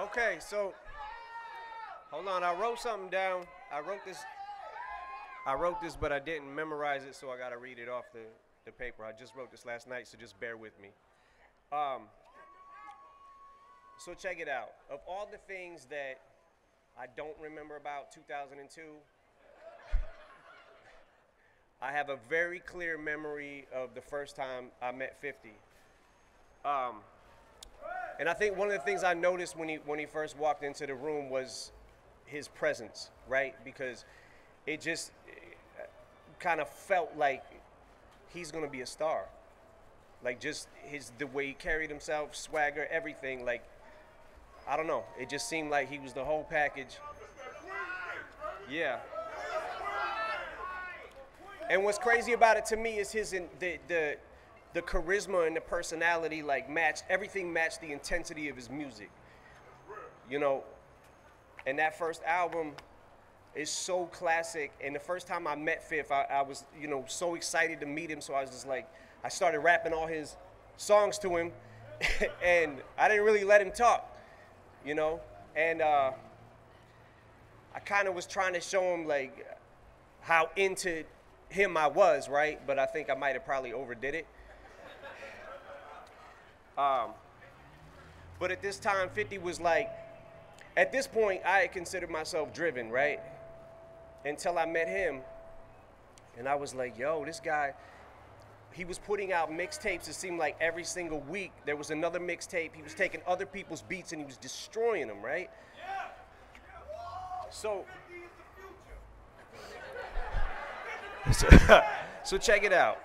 Okay, so hold on. I wrote something down. I wrote this. I wrote this, but I didn't memorize it, so I got to read it off the, the paper. I just wrote this last night, so just bear with me. Um, so check it out. Of all the things that I don't remember about 2002, I have a very clear memory of the first time I met 50. Um, and I think one of the things I noticed when he when he first walked into the room was his presence, right? Because it just eh, kind of felt like he's gonna be a star. Like just his the way he carried himself, swagger, everything. Like I don't know. It just seemed like he was the whole package. Yeah. And what's crazy about it to me is his the the the charisma and the personality like matched everything matched the intensity of his music. You know, and that first album is so classic. And the first time I met Fifth, I, I was you know so excited to meet him. So I was just like, I started rapping all his songs to him, and I didn't really let him talk. You know, and uh, I kind of was trying to show him like how into him I was, right? But I think I might have probably overdid it. Um, but at this time, 50 was like, at this point, I had considered myself driven, right? Until I met him, and I was like, yo, this guy, he was putting out mixtapes, it seemed like every single week there was another mixtape. He was taking other people's beats and he was destroying them, right? So, so, so check it out.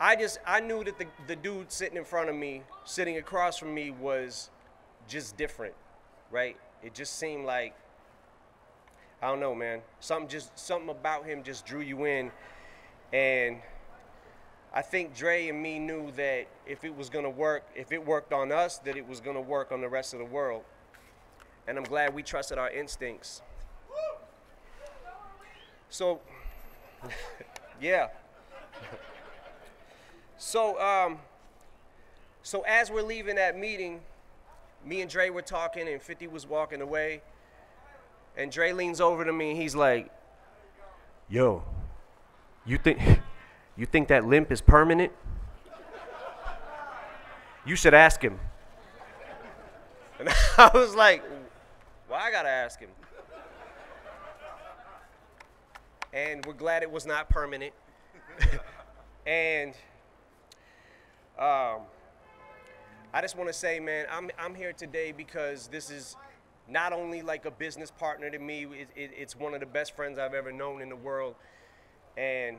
I just I knew that the, the dude sitting in front of me, sitting across from me, was just different, right? It just seemed like I don't know, man. Something just something about him just drew you in, and I think Dre and me knew that if it was gonna work, if it worked on us, that it was gonna work on the rest of the world. And I'm glad we trusted our instincts. So, yeah. So, um, so as we're leaving that meeting, me and Dre were talking, and 50 was walking away. And Dre leans over to me, and he's like, "Yo, you think you think that limp is permanent? You should ask him." And I was like, "Why I gotta ask him?" And we're glad it was not permanent. and um, I just want to say, man, I'm, I'm here today because this is not only like a business partner to me, it, it, it's one of the best friends I've ever known in the world. And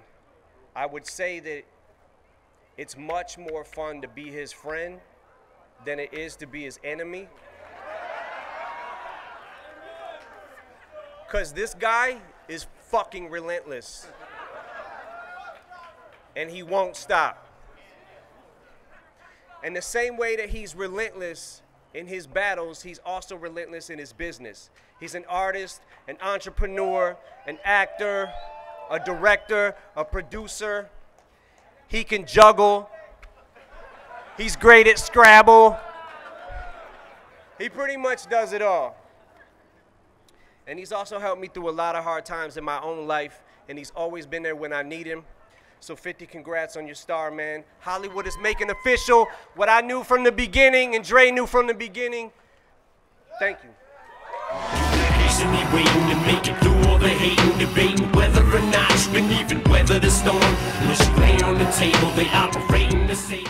I would say that it's much more fun to be his friend than it is to be his enemy. Because this guy is fucking relentless. And he won't stop. And the same way that he's relentless in his battles, he's also relentless in his business. He's an artist, an entrepreneur, an actor, a director, a producer. He can juggle. He's great at Scrabble. He pretty much does it all. And he's also helped me through a lot of hard times in my own life, and he's always been there when I need him. So 50 congrats on your star, man. Hollywood is making official what I knew from the beginning and Dre knew from the beginning. Thank you. Patiently waiting to make it through all the whether or not you can even weather the storm. On the table, they.